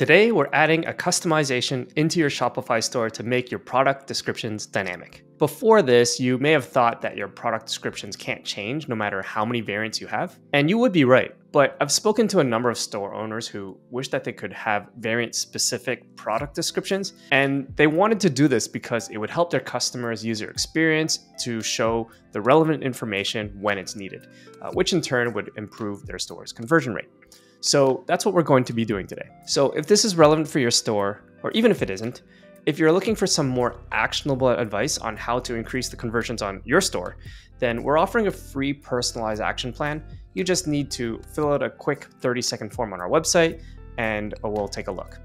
Today, we're adding a customization into your Shopify store to make your product descriptions dynamic. Before this, you may have thought that your product descriptions can't change no matter how many variants you have. And you would be right, but I've spoken to a number of store owners who wish that they could have variant specific product descriptions. And they wanted to do this because it would help their customers' user experience to show the relevant information when it's needed, uh, which in turn would improve their store's conversion rate. So that's what we're going to be doing today. So if this is relevant for your store, or even if it isn't, if you're looking for some more actionable advice on how to increase the conversions on your store, then we're offering a free personalized action plan. You just need to fill out a quick 30 second form on our website and we'll take a look.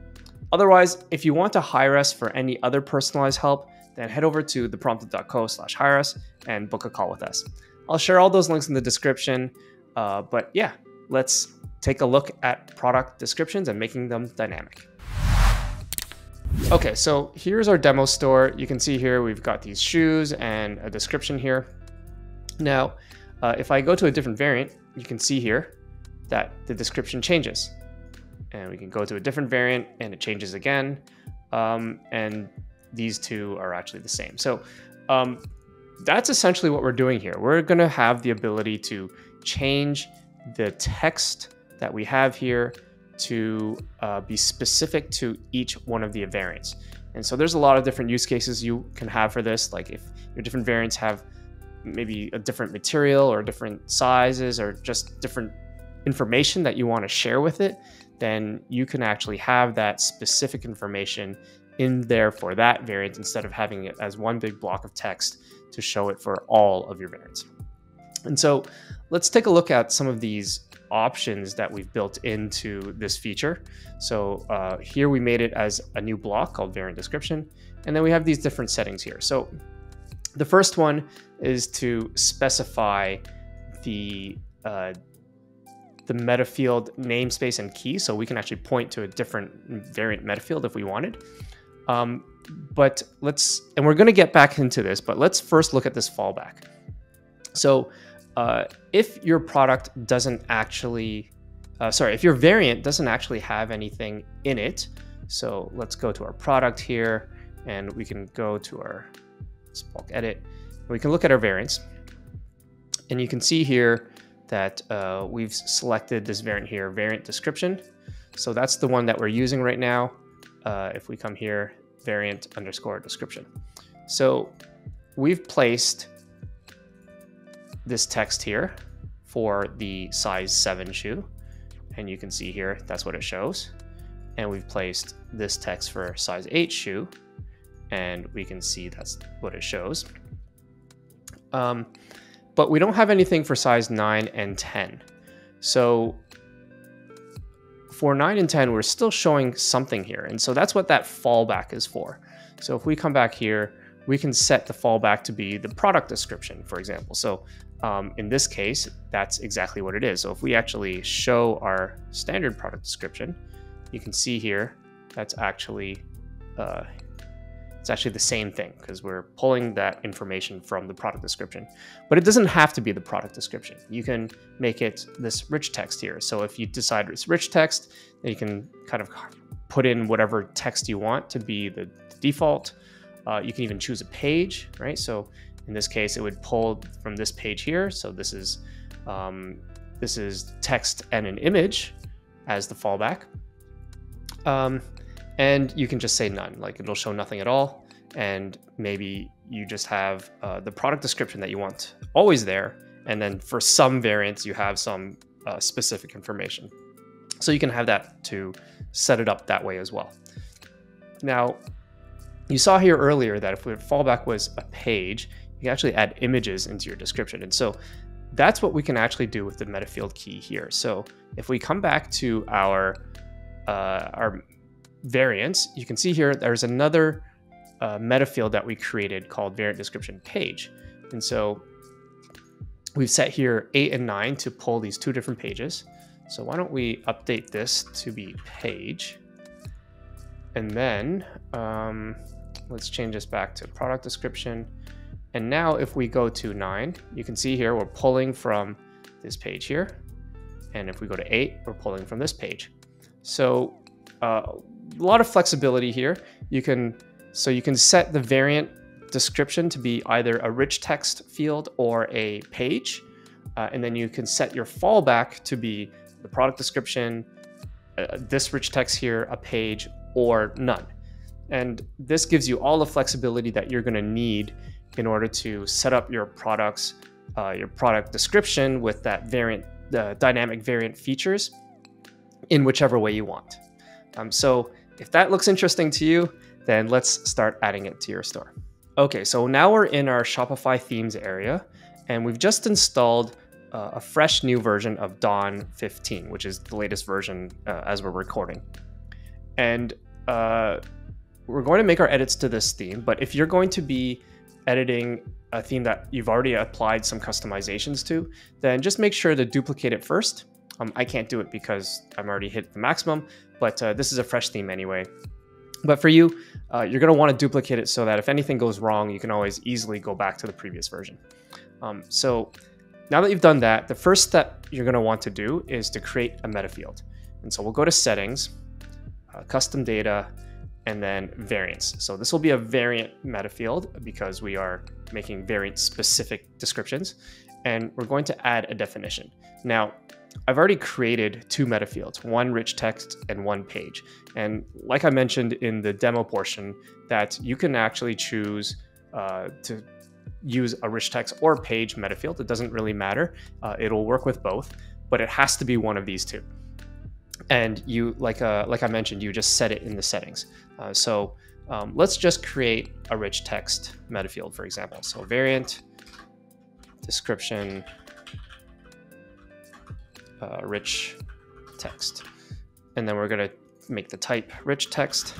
Otherwise, if you want to hire us for any other personalized help, then head over to theprompted.co slash hire us and book a call with us. I'll share all those links in the description. Uh, but yeah, let's take a look at product descriptions and making them dynamic. Okay, so here's our demo store. You can see here we've got these shoes and a description here. Now, uh, if I go to a different variant, you can see here that the description changes. And we can go to a different variant and it changes again. Um, and these two are actually the same. So um, that's essentially what we're doing here. We're gonna have the ability to change the text that we have here to uh, be specific to each one of the variants. And so there's a lot of different use cases you can have for this. Like if your different variants have maybe a different material or different sizes or just different information that you want to share with it, then you can actually have that specific information in there for that variant instead of having it as one big block of text to show it for all of your variants. And so let's take a look at some of these options that we've built into this feature. So uh, here we made it as a new block called variant description. And then we have these different settings here. So the first one is to specify the uh, the meta field namespace and key. So we can actually point to a different variant meta field if we wanted. Um, but let's, and we're going to get back into this, but let's first look at this fallback. So uh, if your product doesn't actually, uh, sorry, if your variant doesn't actually have anything in it, so let's go to our product here and we can go to our bulk edit. We can look at our variants and you can see here that uh, we've selected this variant here, variant description. So that's the one that we're using right now. Uh, if we come here, variant underscore description. So we've placed this text here for the size 7 shoe. And you can see here, that's what it shows. And we've placed this text for size 8 shoe. And we can see that's what it shows. Um, but we don't have anything for size 9 and 10. So for 9 and 10, we're still showing something here. And so that's what that fallback is for. So if we come back here, we can set the fallback to be the product description, for example. So um, in this case, that's exactly what it is. So if we actually show our standard product description, you can see here that's actually uh, it's actually the same thing because we're pulling that information from the product description. But it doesn't have to be the product description. You can make it this rich text here. So if you decide it's rich text, then you can kind of put in whatever text you want to be the default. Uh, you can even choose a page, right? So in this case, it would pull from this page here. So this is um, this is text and an image as the fallback. Um, and you can just say none, like it'll show nothing at all. And maybe you just have uh, the product description that you want always there. And then for some variants, you have some uh, specific information. So you can have that to set it up that way as well. Now, you saw here earlier that if the fallback was a page, you can actually add images into your description. And so that's what we can actually do with the metafield key here. So if we come back to our, uh, our variants, you can see here there's another uh, metafield that we created called variant description page. And so we've set here 8 and 9 to pull these two different pages. So why don't we update this to be page. And then um, let's change this back to product description. And now if we go to 9, you can see here we're pulling from this page here. And if we go to 8, we're pulling from this page. So uh, a lot of flexibility here. You can so you can set the variant description to be either a rich text field or a page, uh, and then you can set your fallback to be the product description, uh, this rich text here, a page, or none. And this gives you all the flexibility that you're going to need in order to set up your products, uh, your product description with that variant, the dynamic variant features in whichever way you want. Um, so if that looks interesting to you, then let's start adding it to your store. Okay, so now we're in our Shopify themes area, and we've just installed uh, a fresh new version of Dawn 15, which is the latest version uh, as we're recording. And uh, we're going to make our edits to this theme, but if you're going to be editing a theme that you've already applied some customizations to, then just make sure to duplicate it first. Um, I can't do it because I'm already hit the maximum, but uh, this is a fresh theme anyway. But for you, uh, you're going to want to duplicate it so that if anything goes wrong, you can always easily go back to the previous version. Um, so now that you've done that, the first step you're going to want to do is to create a meta field. And so we'll go to settings, uh, custom data, and then variants. So this will be a variant meta field because we are making variant specific descriptions and we're going to add a definition. Now, I've already created two meta fields, one rich text and one page. And like I mentioned in the demo portion, that you can actually choose uh, to use a rich text or page meta field. It doesn't really matter. Uh, it'll work with both, but it has to be one of these two and you like uh, like I mentioned, you just set it in the settings. Uh, so um, let's just create a rich text meta field, for example. So variant description uh, rich text, and then we're gonna make the type rich text.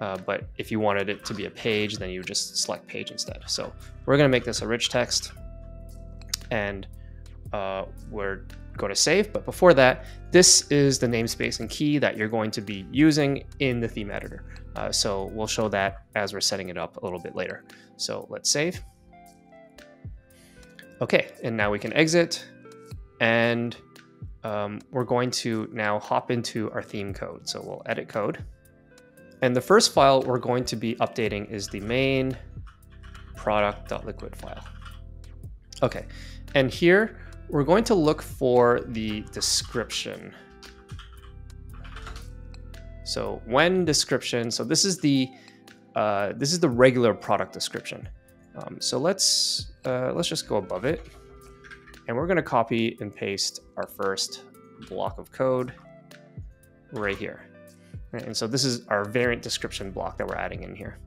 Uh, but if you wanted it to be a page, then you just select page instead. So we're gonna make this a rich text, and uh, we're go to save. But before that, this is the namespace and key that you're going to be using in the theme editor. Uh, so we'll show that as we're setting it up a little bit later. So let's save. Okay, and now we can exit and um, we're going to now hop into our theme code. So we'll edit code. And the first file we're going to be updating is the main product.liquid file. Okay, and here we're going to look for the description. So when description, so this is the uh, this is the regular product description. Um, so let's uh, let's just go above it, and we're going to copy and paste our first block of code right here. And so this is our variant description block that we're adding in here.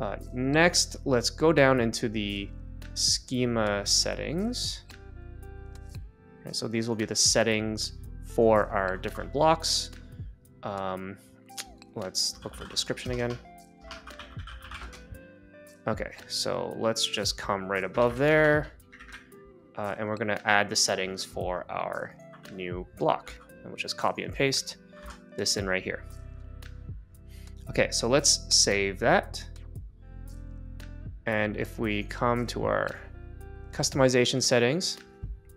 Uh, next, let's go down into the schema settings. So these will be the settings for our different blocks. Um, let's look for description again. Okay, so let's just come right above there. Uh, and we're going to add the settings for our new block. And we'll just copy and paste this in right here. Okay, so let's save that. And if we come to our customization settings,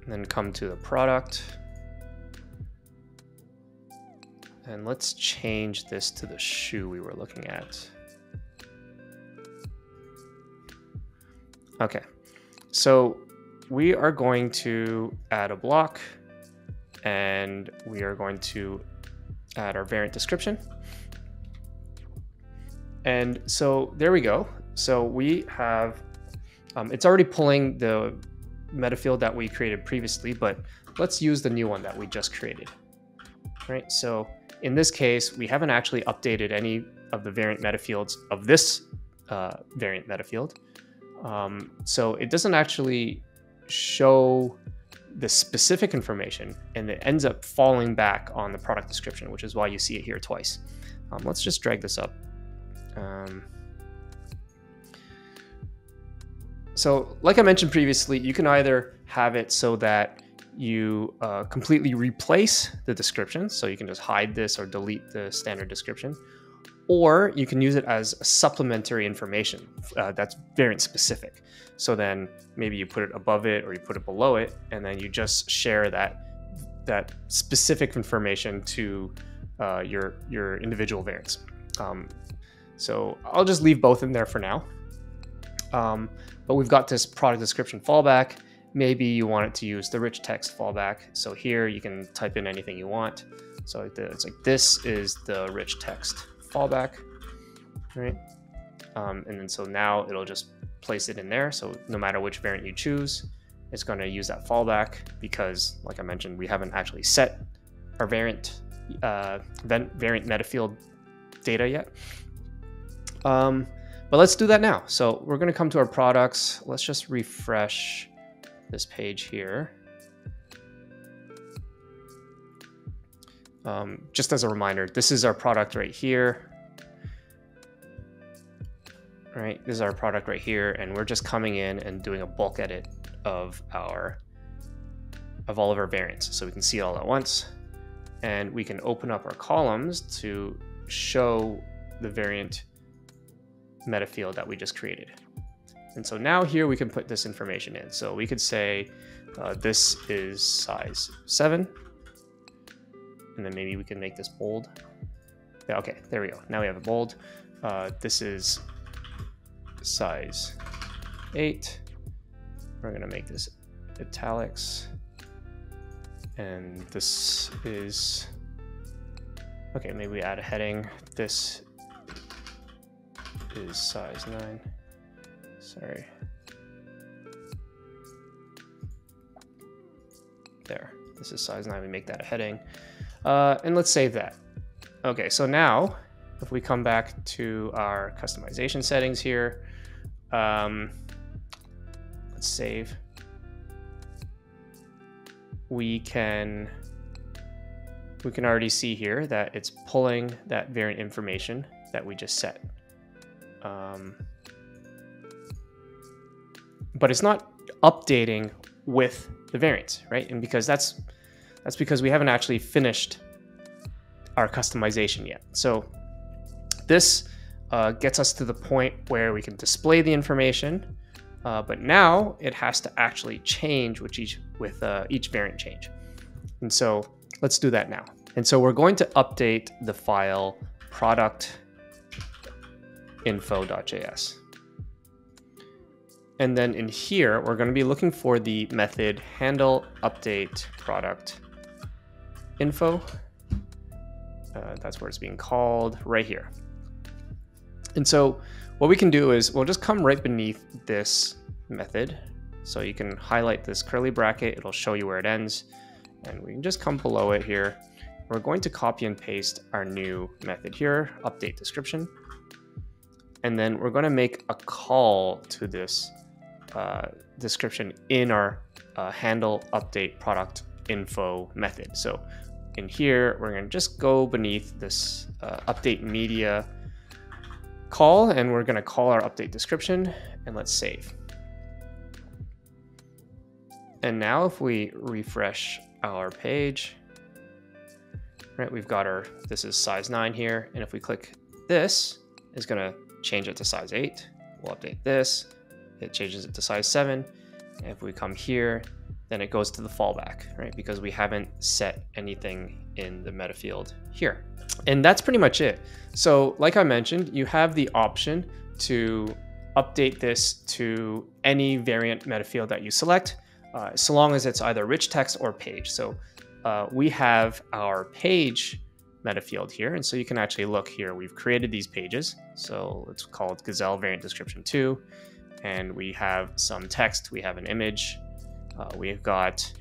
then come to the product. And let's change this to the shoe we were looking at. Okay, so we are going to add a block and we are going to add our variant description. And so there we go. So we have, um, it's already pulling the meta field that we created previously, but let's use the new one that we just created. Right, so in this case, we haven't actually updated any of the variant meta fields of this uh, variant meta field. Um, so it doesn't actually show the specific information and it ends up falling back on the product description, which is why you see it here twice. Um, let's just drag this up. Um, So like I mentioned previously, you can either have it so that you uh, completely replace the description. So you can just hide this or delete the standard description. Or you can use it as supplementary information uh, that's variant specific. So then maybe you put it above it or you put it below it, and then you just share that that specific information to uh, your your individual variants. Um, so I'll just leave both in there for now. Um, but we've got this product description fallback. Maybe you want it to use the rich text fallback. So here you can type in anything you want. So it's like this is the rich text fallback, right? Um, and then so now it'll just place it in there. So no matter which variant you choose, it's going to use that fallback because, like I mentioned, we haven't actually set our variant uh, variant meta field data yet. Um, but let's do that now. So we're going to come to our products. Let's just refresh this page here. Um, just as a reminder, this is our product right here. Right, this is our product right here, and we're just coming in and doing a bulk edit of our of all of our variants. So we can see it all at once, and we can open up our columns to show the variant meta field that we just created. And so now here we can put this information in. So we could say uh, this is size 7, and then maybe we can make this bold. Yeah, okay, there we go. Now we have a bold. Uh, this is size 8. We're going to make this italics. And this is... Okay, maybe we add a heading. This is size 9. Sorry. There. This is size 9. We make that a heading. Uh, and let's save that. Okay, so now if we come back to our customization settings here, um, let's save. We can we can already see here that it's pulling that variant information that we just set. Um, but it's not updating with the variants, right? And because that's that's because we haven't actually finished our customization yet. So this uh, gets us to the point where we can display the information, uh, but now it has to actually change with each with uh, each variant change. And so let's do that now. And so we're going to update the file product info.js. And then in here, we're going to be looking for the method handle update product info. Uh, that's where it's being called right here. And so what we can do is we'll just come right beneath this method. So you can highlight this curly bracket, it'll show you where it ends. And we can just come below it here. We're going to copy and paste our new method here, update description. And then we're going to make a call to this uh, description in our uh, handle update product info method. So in here, we're going to just go beneath this uh, update media call and we're going to call our update description and let's save. And now if we refresh our page, right, we've got our, this is size 9 here. And if we click this, it's going to change it to size 8. We'll update this. It changes it to size 7. And if we come here, then it goes to the fallback, right? Because we haven't set anything in the meta field here. And that's pretty much it. So like I mentioned, you have the option to update this to any variant meta field that you select, uh, so long as it's either rich text or page. So uh, we have our page meta field here. And so you can actually look here. We've created these pages. So it's called Gazelle variant description 2. And we have some text. We have an image. Uh, we've got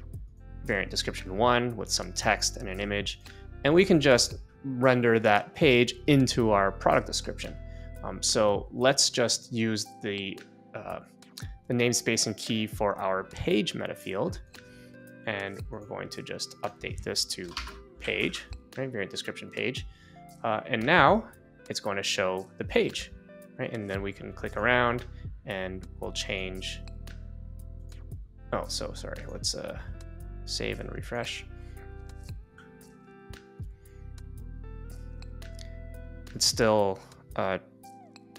variant description 1 with some text and an image. And we can just render that page into our product description. Um, so let's just use the, uh, the namespace and key for our page meta field. And we're going to just update this to page? Variant description page. Uh, and now it's going to show the page, right? And then we can click around and we'll change. Oh, so sorry. Let's uh, save and refresh. it's still uh,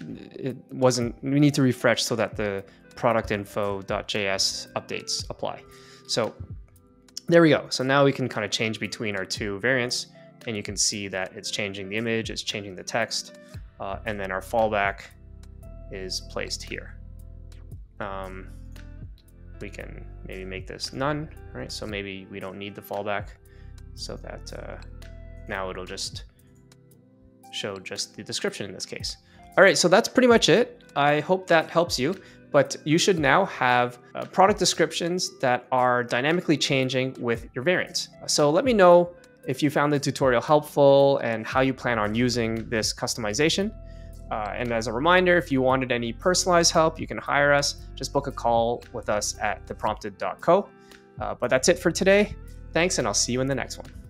it wasn't we need to refresh so that the product info.js updates apply so there we go so now we can kind of change between our two variants and you can see that it's changing the image, it's changing the text, uh, and then our fallback is placed here. Um, we can maybe make this none, right? So maybe we don't need the fallback so that uh, now it'll just show just the description in this case. All right, so that's pretty much it. I hope that helps you, but you should now have uh, product descriptions that are dynamically changing with your variants. So let me know if you found the tutorial helpful and how you plan on using this customization. Uh, and as a reminder, if you wanted any personalized help, you can hire us. Just book a call with us at theprompted.co. Uh, but that's it for today. Thanks, and I'll see you in the next one.